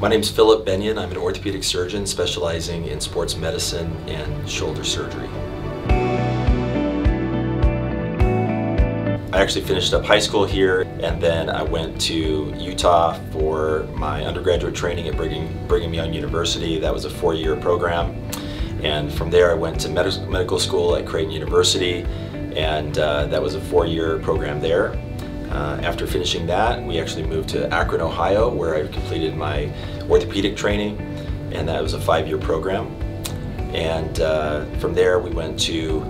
My name is Phillip Bennion. I'm an orthopedic surgeon specializing in sports medicine and shoulder surgery. I actually finished up high school here and then I went to Utah for my undergraduate training at Brigham, Brigham Young University. That was a four-year program. And from there I went to med medical school at Creighton University and uh, that was a four-year program there. Uh, after finishing that, we actually moved to Akron, Ohio, where I completed my orthopedic training, and that was a five-year program. And uh, from there, we went to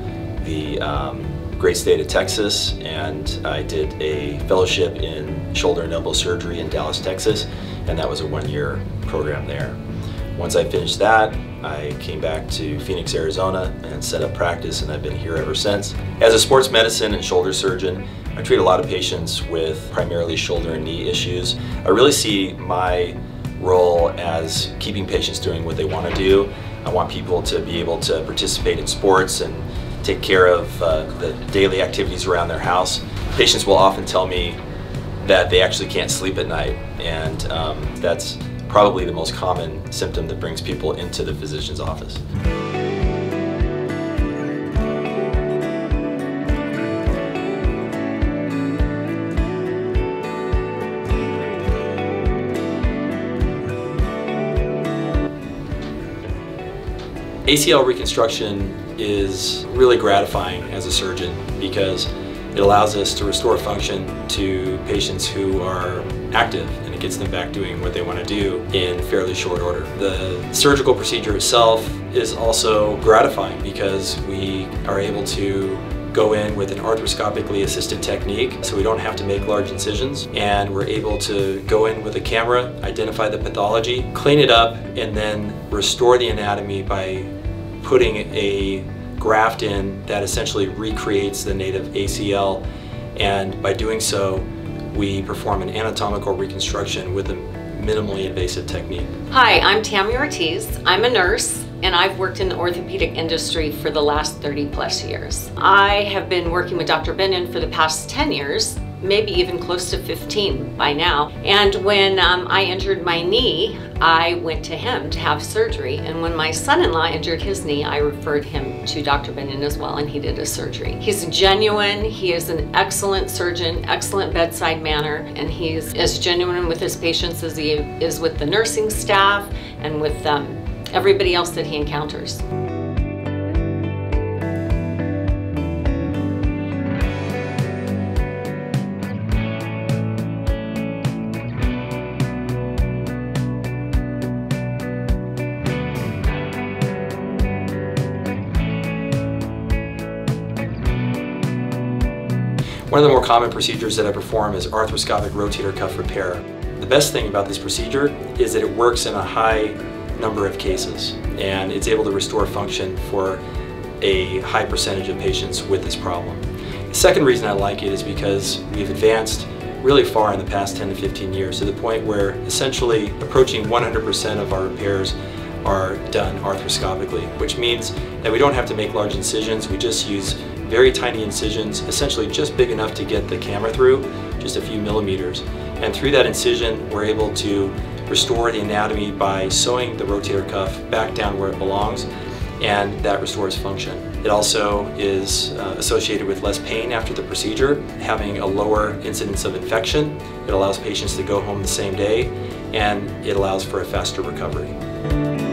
the um, great state of Texas, and I did a fellowship in shoulder and elbow surgery in Dallas, Texas, and that was a one-year program there. Once I finished that, I came back to Phoenix, Arizona and set up practice and I've been here ever since. As a sports medicine and shoulder surgeon, I treat a lot of patients with primarily shoulder and knee issues. I really see my role as keeping patients doing what they want to do. I want people to be able to participate in sports and take care of uh, the daily activities around their house. Patients will often tell me that they actually can't sleep at night and um, that's probably the most common symptom that brings people into the physician's office. ACL reconstruction is really gratifying as a surgeon because it allows us to restore function to patients who are active and it gets them back doing what they want to do in fairly short order. The surgical procedure itself is also gratifying because we are able to go in with an arthroscopically assisted technique so we don't have to make large incisions and we're able to go in with a camera, identify the pathology, clean it up and then restore the anatomy by putting a graft in that essentially recreates the native ACL and by doing so we perform an anatomical reconstruction with a minimally invasive technique. Hi, I'm Tammy Ortiz. I'm a nurse and I've worked in the orthopedic industry for the last 30 plus years. I have been working with Dr. Bennion for the past 10 years maybe even close to 15 by now. And when um, I injured my knee, I went to him to have surgery. And when my son-in-law injured his knee, I referred him to Dr. Bennion as well, and he did a surgery. He's genuine, he is an excellent surgeon, excellent bedside manner, and he's as genuine with his patients as he is with the nursing staff and with um, everybody else that he encounters. One of the more common procedures that I perform is arthroscopic rotator cuff repair. The best thing about this procedure is that it works in a high number of cases and it's able to restore function for a high percentage of patients with this problem. The second reason I like it is because we've advanced really far in the past 10 to 15 years to the point where essentially approaching 100% of our repairs are done arthroscopically, which means that we don't have to make large incisions, we just use very tiny incisions, essentially just big enough to get the camera through, just a few millimeters. And through that incision, we're able to restore the anatomy by sewing the rotator cuff back down where it belongs, and that restores function. It also is uh, associated with less pain after the procedure, having a lower incidence of infection. It allows patients to go home the same day, and it allows for a faster recovery.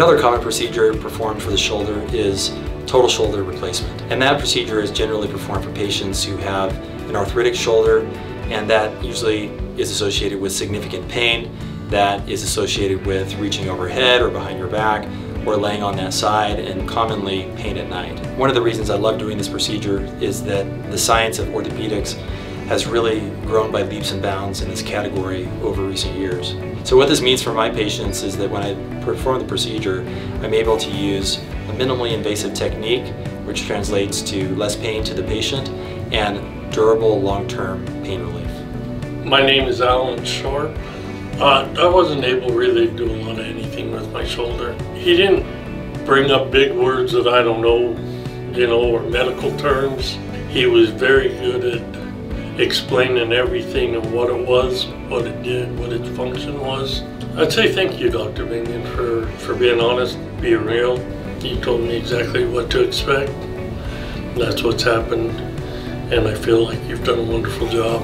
Another common procedure performed for the shoulder is total shoulder replacement. And that procedure is generally performed for patients who have an arthritic shoulder and that usually is associated with significant pain that is associated with reaching overhead or behind your back or laying on that side and commonly pain at night. One of the reasons I love doing this procedure is that the science of orthopedics has really grown by leaps and bounds in this category over recent years. So what this means for my patients is that when I perform the procedure, I'm able to use a minimally invasive technique, which translates to less pain to the patient and durable long-term pain relief. My name is Alan Shore. Uh, I wasn't able really to do a lot of anything with my shoulder. He didn't bring up big words that I don't know, you know, or medical terms. He was very good at explaining everything and what it was, what it did, what its function was. I'd say thank you, Dr. Bennion, for, for being honest, being real. You told me exactly what to expect. That's what's happened, and I feel like you've done a wonderful job,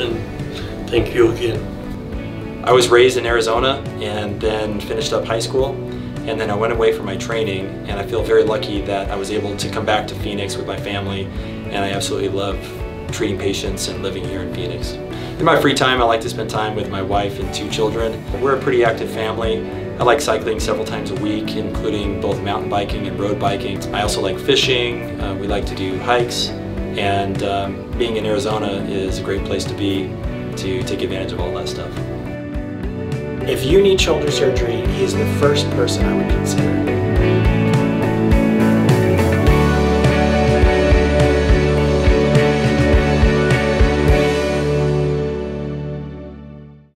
and thank you again. I was raised in Arizona and then finished up high school and then I went away for my training and I feel very lucky that I was able to come back to Phoenix with my family and I absolutely love treating patients and living here in Phoenix. In my free time I like to spend time with my wife and two children. We're a pretty active family. I like cycling several times a week including both mountain biking and road biking. I also like fishing, uh, we like to do hikes and um, being in Arizona is a great place to be to take advantage of all that stuff. If you need shoulder surgery, he is the first person I would consider.